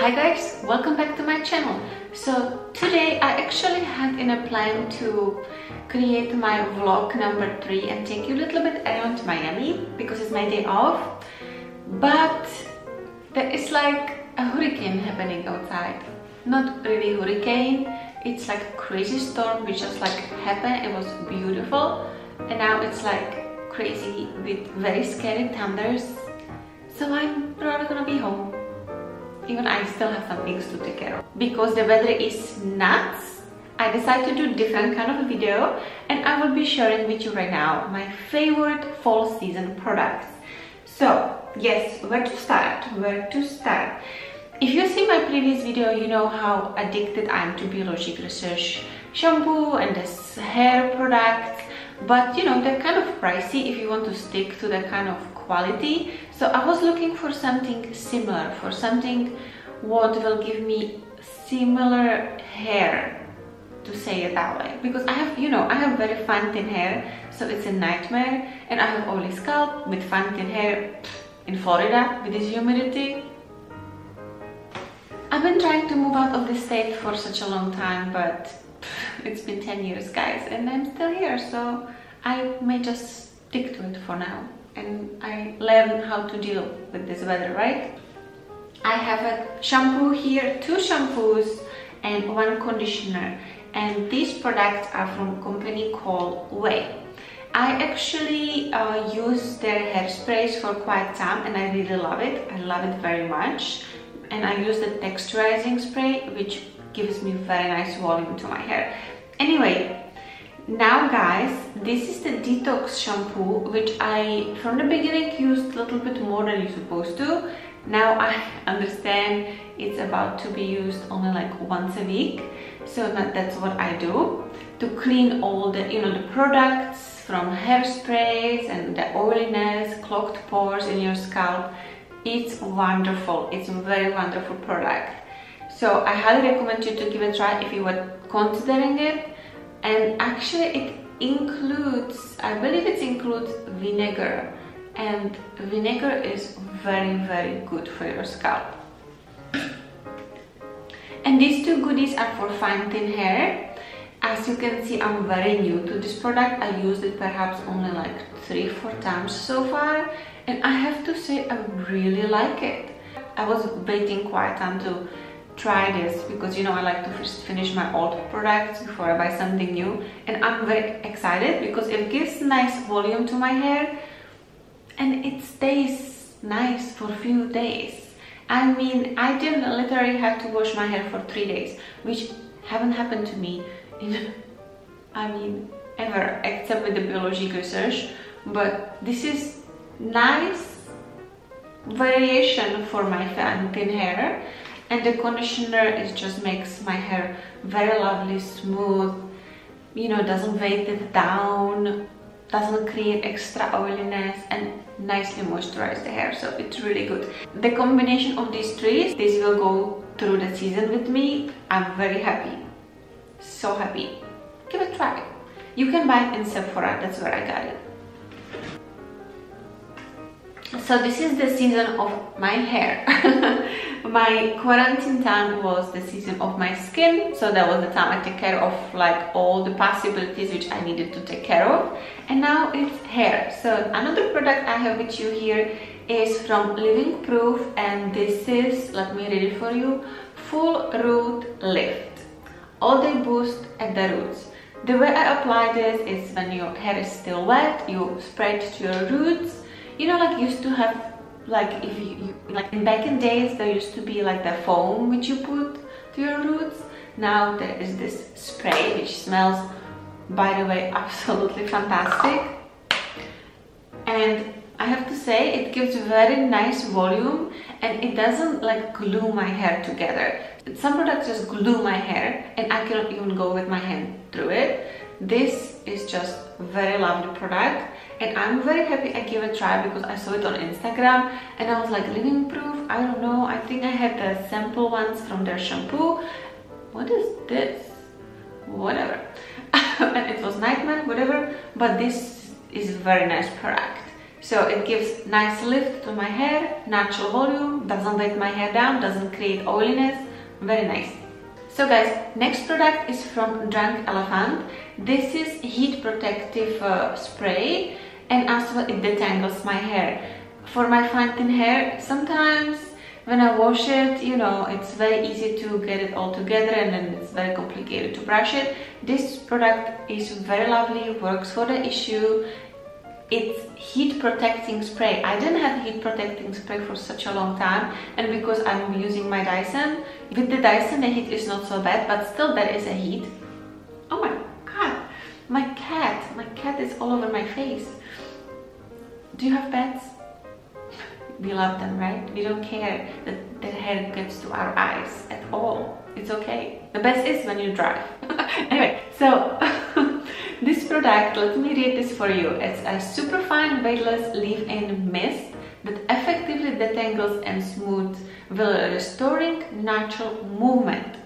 Hi guys, welcome back to my channel. So today I actually had in a plan to create my vlog number three and take you a little bit around Miami because it's my day off. But there is like a hurricane happening outside. Not really hurricane, it's like a crazy storm which just like happened. It was beautiful and now it's like crazy with very scary thunders. So I'm probably gonna be home even I still have some things to take care of. Because the weather is nuts, I decided to do different kind of video and I will be sharing with you right now my favorite fall season products. So yes, where to start? Where to start? If you see my previous video, you know how addicted I am to Biologique Recherche shampoo and this hair product. But you know, they're kind of pricey if you want to stick to the kind of quality. So I was looking for something similar for something what will give me similar hair to say it that way. Because I have you know I have very fine thin hair so it's a nightmare. And I have oily scalp with fine thin hair in Florida with this humidity. I've been trying to move out of the state for such a long time but it's been 10 years guys and I'm still here. So I may just stick to it for now and I learn how to deal with this weather, right? I have a shampoo here, two shampoos and one conditioner and these products are from a company called Ouai. I actually uh, use their hairsprays for quite time and I really love it. I love it very much and I use the texturizing spray which gives me very nice volume to my hair. Anyway, now guys this is the detox shampoo which i from the beginning used a little bit more than you're supposed to. Now i understand it's about to be used only like once a week so that's what i do. To clean all the you know the products from hairsprays and the oiliness clogged pores in your scalp. It's wonderful. It's a very wonderful product. So i highly recommend you to give it a try if you were considering it and actually it includes i believe it includes vinegar. And vinegar is very very good for your scalp. And these two goodies are for fine thin hair. As you can see i'm very new to this product. I used it perhaps only like three four times so far. And i have to say i really like it. I was waiting quite time to try this because you know I like to finish my old products before I buy something new. And I'm very excited because it gives nice volume to my hair. And it stays nice for a few days. I mean I didn't literally have to wash my hair for three days which haven't happened to me in I mean ever except with the Biologique Recherche. But this is nice variation for my thin hair and the conditioner it just makes my hair very lovely smooth you know doesn't weight it down doesn't create extra oiliness and nicely moisturize the hair. So it's really good. The combination of these three this will go through the season with me. I'm very happy. So happy. Give it a try. You can buy it in sephora. That's where i got it. So this is the season of my hair my quarantine time was the season of my skin so that was the time i take care of like all the possibilities which i needed to take care of. And now it's hair. So another product i have with you here is from living proof and this is let me read it for you full root lift. All day boost at the roots. The way i apply this is when your hair is still wet you spray it to your roots. You know like used to have like if you, you, like in back in days there used to be like the foam which you put to your roots. Now there is this spray which smells by the way absolutely fantastic. And I have to say it gives very nice volume and it doesn't like glue my hair together. Some products just glue my hair and I cannot even go with my hand through it. This is just very lovely product and I'm very happy I gave it a try because I saw it on Instagram and I was like living proof I don't know. I think I had the sample ones from their shampoo. What is this? Whatever. And it was nightmare whatever but this is very nice product. So it gives nice lift to my hair, natural volume, doesn't let my hair down, doesn't create oiliness, very nice. So guys, next product is from Drunk Elephant. This is heat protective uh, spray and as well it detangles my hair. For my fine thin hair, sometimes when I wash it, you know, it's very easy to get it all together and then it's very complicated to brush it. This product is very lovely, works for the issue. It's heat protecting spray. I didn't have heat protecting spray for such a long time and because I'm using my Dyson, with the Dyson the heat is not so bad but still there is a heat. Oh my god, my cat, my cat is all over my face. Do you have pets? we love them, right? We don't care that their hair gets to our eyes at all. It's okay. The best is when you drive. anyway, so this product, let me read this for you. It's a super fine weightless leave-in mist that effectively detangles and smooths while restoring natural movement.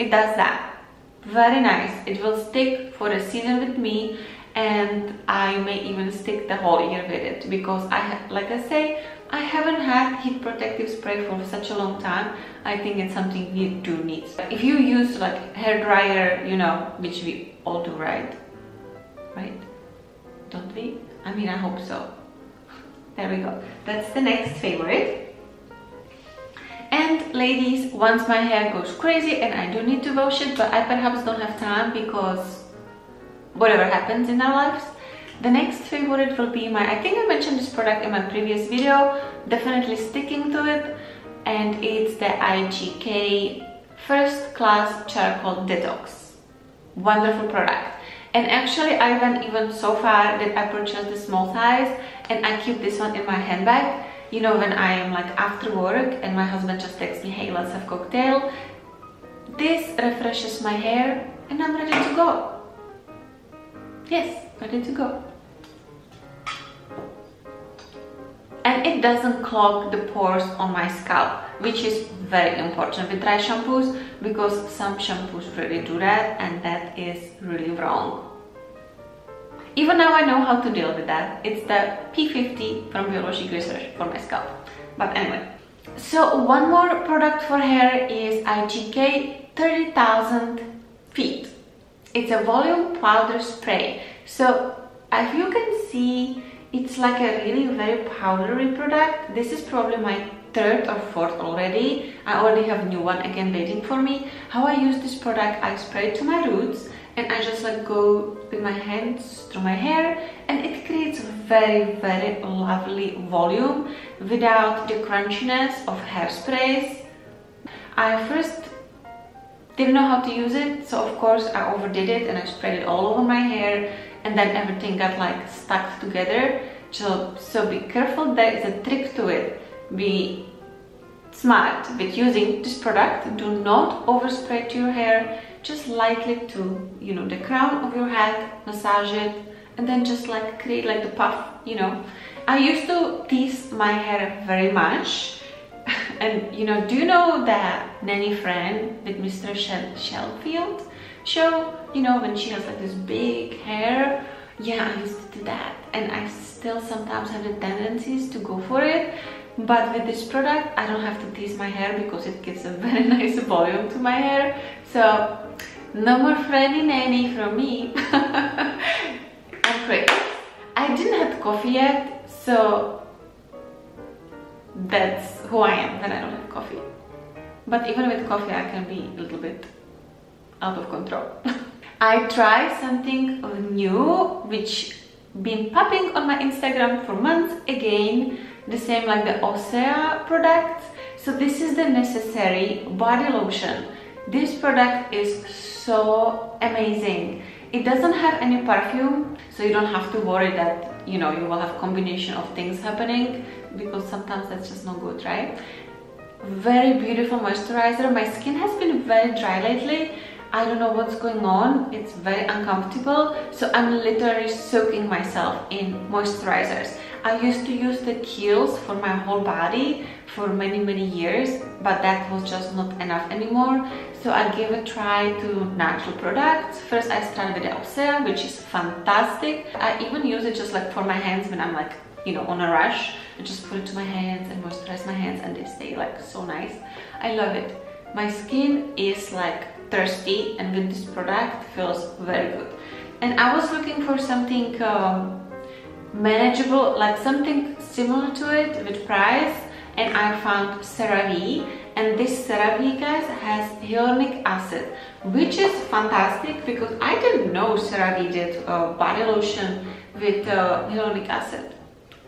It does that. Very nice. It will stick for a season with me and I may even stick the whole year with it because I like I say I haven't had heat protective spray for such a long time. I think it's something we do need. If you use like hair dryer you know which we all do right? Right? Don't we? I mean I hope so. There we go. That's the next favorite. And ladies once my hair goes crazy and I do need to wash it but I perhaps don't have time because whatever happens in our lives. The next favorite will be my, I think I mentioned this product in my previous video, definitely sticking to it, and it's the IGK First Class Charcoal Detox. Wonderful product. And actually I went even so far that I purchased the small size and I keep this one in my handbag. You know, when I am like after work and my husband just texts me, hey, let's have cocktail. This refreshes my hair and I'm ready to go. Yes, ready to go. And it doesn't clog the pores on my scalp, which is very important with dry shampoos because some shampoos really do that and that is really wrong. Even now I know how to deal with that. It's the P50 from Biologique Recherche for my scalp. But anyway. So one more product for hair is IGK 30,000 feet. It's a volume powder spray. So as you can see, it's like a really very powdery product. This is probably my third or fourth already. I already have a new one again waiting for me. How I use this product, I spray it to my roots and I just like go with my hands through my hair and it creates very very lovely volume without the crunchiness of hairsprays. I first didn't know how to use it so of course I overdid it and I sprayed it all over my hair and then everything got like stuck together. So so be careful there is a trick to it. Be smart with using this product. Do not overspray to your hair. Just lightly to you know the crown of your head massage it and then just like create like the puff you know. I used to tease my hair very much. And you know, do you know that nanny friend with Mr. Shel Sheffield show? You know, when she has like this big hair. Yeah, I used to do that. And I still sometimes have the tendencies to go for it. But with this product, I don't have to tease my hair because it gives a very nice volume to my hair. So, no more friendly nanny from me. I'm great. I didn't have coffee yet, so that's who I am when I don't have coffee. But even with coffee, I can be a little bit out of control. I tried something new, which been popping on my Instagram for months again, the same like the Osea products So this is the Nécessaire body lotion. This product is so amazing. It doesn't have any perfume, so you don't have to worry that, you know, you will have combination of things happening because sometimes that's just not good, right? Very beautiful moisturizer. My skin has been very dry lately. I don't know what's going on. It's very uncomfortable. So I'm literally soaking myself in moisturizers. I used to use the Kiehl's for my whole body for many many years but that was just not enough anymore so I gave a try to natural products first I started with the Osea which is fantastic I even use it just like for my hands when I'm like you know on a rush I just put it to my hands and moisturize my hands and they stay like so nice. I love it. My skin is like thirsty and with this product feels very good. And I was looking for something um, manageable like something similar to it with price and I found CeraVe. And this CeraVe guys has hyaluronic acid which is fantastic because I didn't know CeraVe did uh, body lotion with uh, hyaluronic acid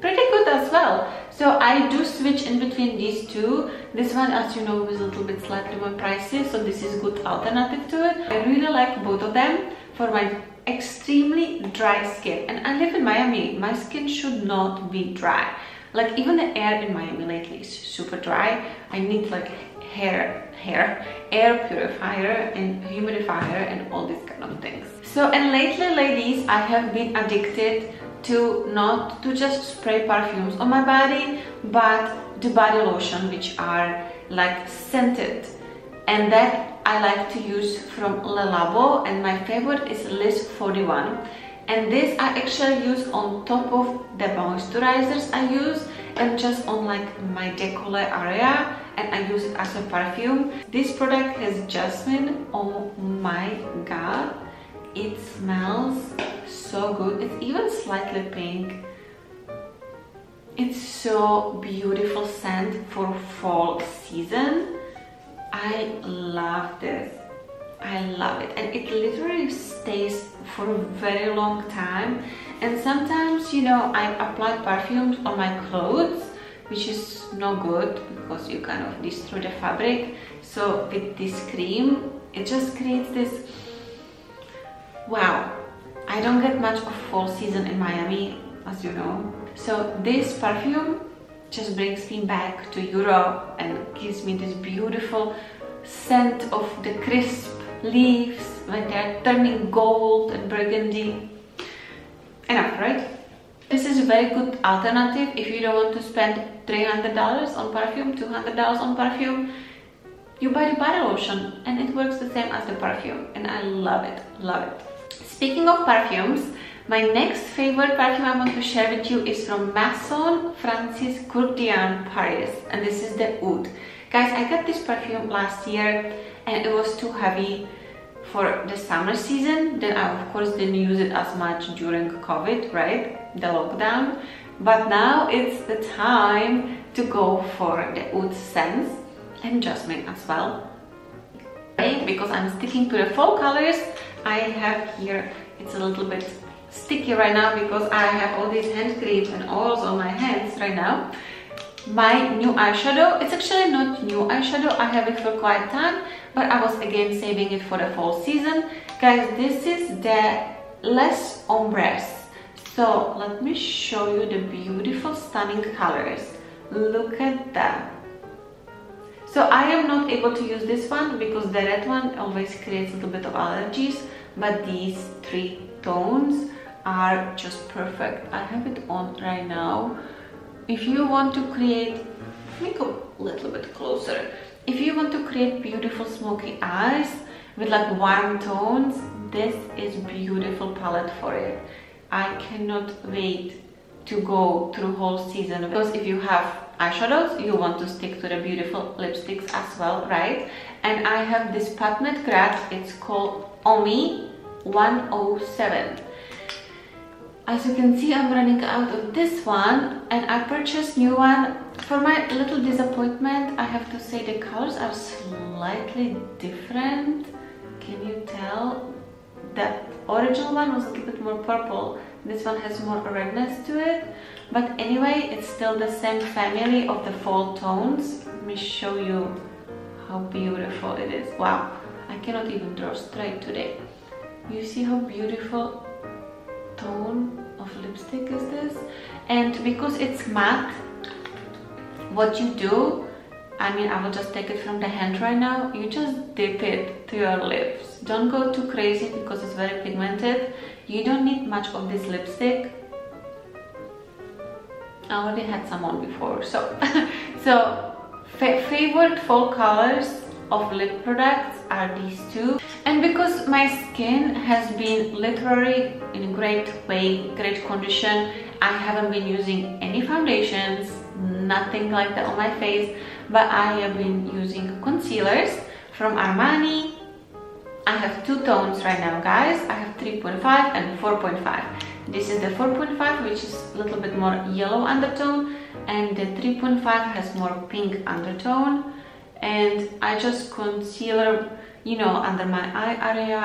pretty good as well. So I do switch in between these two. This one as you know is a little bit slightly more pricey so this is good alternative to it. I really like both of them for my extremely dry skin. And I live in Miami. My skin should not be dry. Like even the air in Miami lately is super dry. I need like hair hair air purifier and humidifier and all these kind of things. So and lately ladies I have been addicted to not to just spray perfumes on my body but the body lotion which are like scented and that I like to use from Le Labo and my favorite is Lys 41 and this I actually use on top of the moisturizers I use and just on like my decollete area and I use it as a perfume. This product has jasmine. Oh my god. It smells so good. It's even slightly pink. It's so beautiful scent for fall season. I love this. I love it and it literally stays for a very long time and sometimes you know I apply perfumes on my clothes which is not good because you kind of destroy the fabric so with this cream it just creates this wow I don't get much of fall season in Miami as you know so this perfume just brings me back to Europe and gives me this beautiful scent of the crisp leaves when they're turning gold and burgundy. Enough, right? This is a very good alternative if you don't want to spend $300 on perfume, $200 on perfume. You buy the body lotion and it works the same as the perfume and I love it, love it. Speaking of perfumes, my next favorite perfume I want to share with you is from Maison Francis Kurkdjian Paris and this is the Oud. Guys, I got this perfume last year and it was too heavy for the summer season. Then I of course didn't use it as much during COVID, right? The lockdown. But now it's the time to go for the Oud scents and jasmine as well. Because I'm sticking to the fall colors, I have here, it's a little bit sticky right now because I have all these hand creams and oils on my hands right now. My new eyeshadow it's actually not new eyeshadow i have it for quite time but i was again saving it for the fall season. Guys this is the Les Ombres so let me show you the beautiful stunning colors. Look at that so i am not able to use this one because the red one always creates a little bit of allergies but these three tones are just perfect. I have it on right now. If you want to create let me go a little bit closer. If you want to create beautiful smoky eyes with like warm tones this is beautiful palette for it. I cannot wait to go through whole season because if you have eyeshadows. You want to stick to the beautiful lipsticks as well right? And i have this Pat McGrath it's called omi 107 as you can see i'm running out of this one and i purchased new one. For my little disappointment i have to say the colors are slightly different. Can you tell? The original one was a little bit more purple. This one has more redness to it but anyway it's still the same family of the fall tones. Let me show you how beautiful it is. Wow i cannot even draw straight today. You see how beautiful tone of lipstick is this? And because it's matte what you do I mean I will just take it from the hand right now. You just dip it to your lips. Don't go too crazy because it's very pigmented. You don't need much of this lipstick I already had some on before so so favorite fall colors of lip products are these two. And because my skin has been literally in a great way great condition I haven't been using any foundations nothing like that on my face but I have been using concealers from Armani. I have two tones right now guys. I have 3.5 and 4.5 this is the 4.5 which is a little bit more yellow undertone and the 3.5 has more pink undertone. And I just concealer you know under my eye area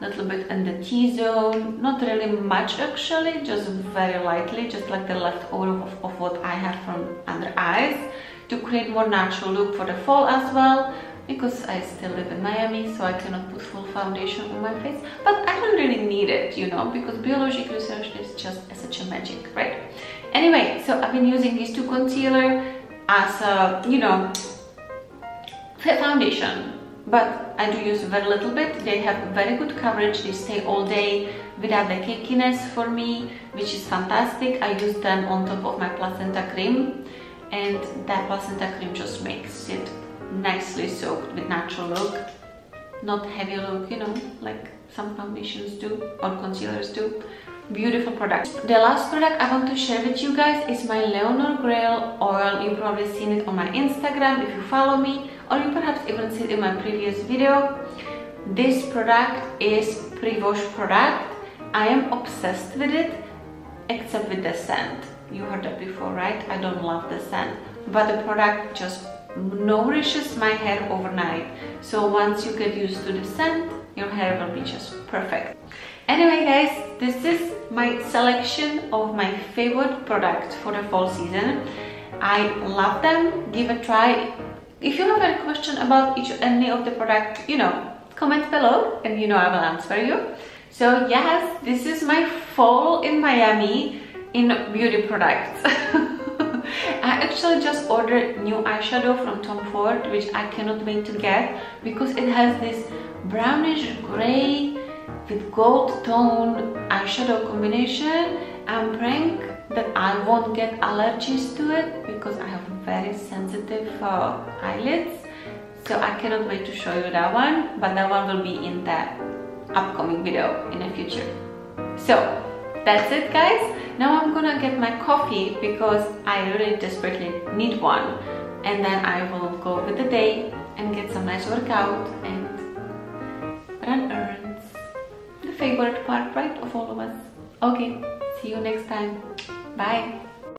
a little bit in the T-zone. Not really much actually just very lightly just like the leftover of, of what I have from under eyes to create more natural look for the fall as well because I still live in Miami so I cannot put full foundation on my face. But I don't really need it you know because biologique recherche is just such a magic right? Anyway so I've been using these two concealer as a you know foundation. But I do use very little bit. They have very good coverage. They stay all day without the cakiness for me which is fantastic. I use them on top of my placenta cream and that placenta cream just makes it nicely soaked with natural look. Not heavy look you know like some foundations do or concealers do. Beautiful product. The last product i want to share with you guys is my Leonor Greyl oil you've probably seen it on my instagram if you follow me or you perhaps even see it in my previous video. This product is pre-wash product. I am obsessed with it except with the scent. You heard that before right? I don't love the scent. But the product just nourishes my hair overnight. So once you get used to the scent your hair will be just perfect. Anyway guys this is my selection of my favorite products for the fall season. I love them. Give a try. If you have a question about each any of the product you know comment below and you know i will answer you. So yes this is my fall in miami in beauty products actually just ordered new eyeshadow from Tom Ford which I cannot wait to get because it has this brownish gray with gold tone eyeshadow combination. I'm praying that I won't get allergies to it because I have very sensitive uh, eyelids so I cannot wait to show you that one but that one will be in the upcoming video in the future. So that's it guys. Now i'm gonna get my coffee because i really desperately need one. And then i will go with the day and get some nice workout and run errands. The favorite part right of all of us. Okay see you next time. Bye